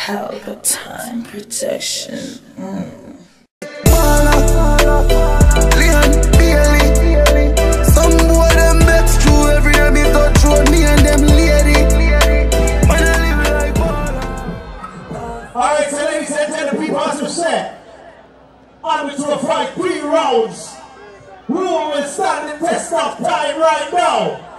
Palpatine protection. Mm. Alright, so ladies and gentlemen, people, as we said, on to fight three rounds. Will stand the test of time right now?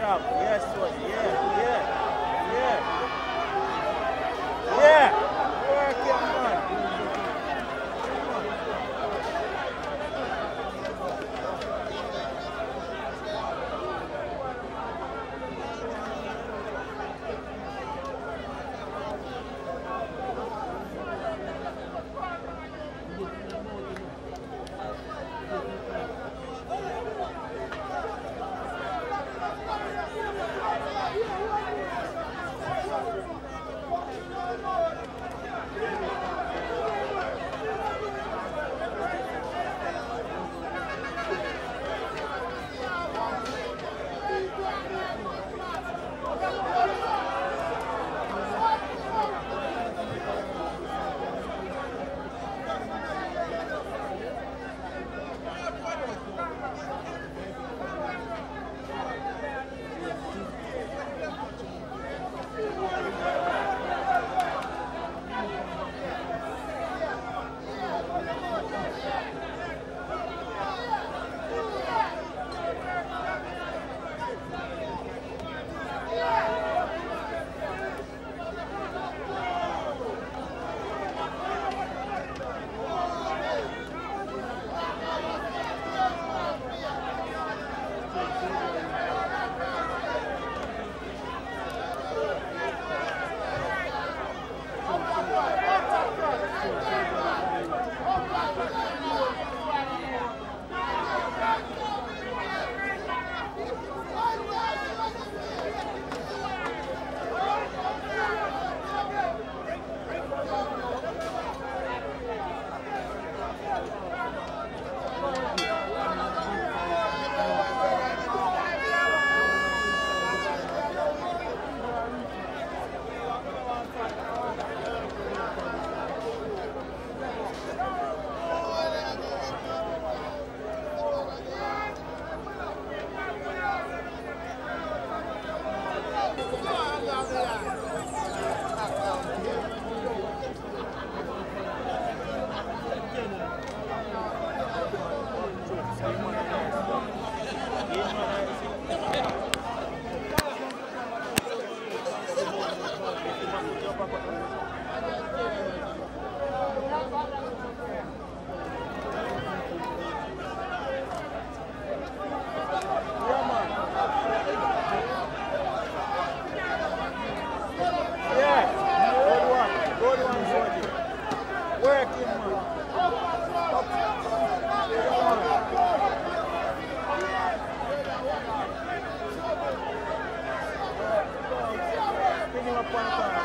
Job. Yes, yeah, yeah. Up one corner.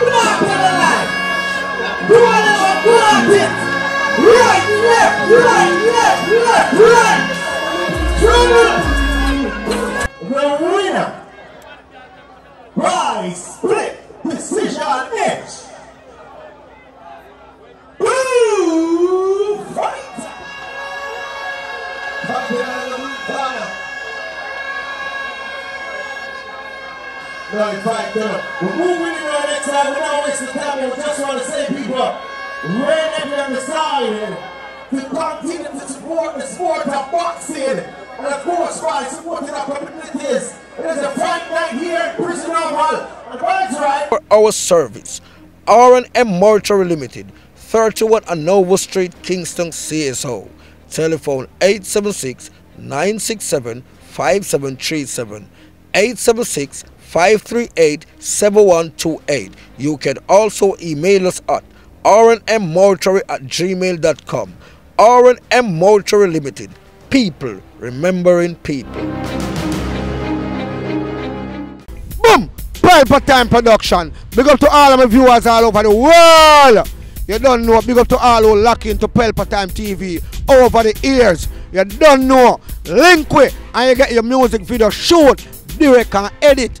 Knock to the left. Right on, block it. Right, left, right, left, left, right. Winner. Rise, split, decision, edge. Right, right, good. We're moving in our next time. We're not wasting time. We just want to say, people, up on the side to continue to support the sport of boxing. And of course, by supporting our communities. There's a fight night here in Prison Hall. And that's right. for our service. R&M Mortuary Limited, 31 Anova Street, Kingston, CSO. Telephone 876-967-5737, 876-538-7128. You can also email us at rnmmortuary at gmail.com. R&M Mortuary Limited, people remembering people. Boom! Pelpa Time Production. Big up to all of my viewers all over the world. You don't know. Big up to all who lock into Pelpa Time TV over the years. You don't know. Link with and you get your music video shoot, direct and edit.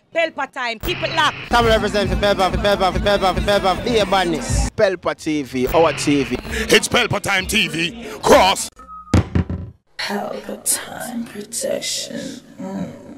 Pelpa time. Keep it locked. Time represent for Pelpa, for Pelpa, for Pelpa, for Pelpa. Be a badness. Pelpa TV, our TV. It's Pelpa time TV. Cross. Palpatine protection. Mm.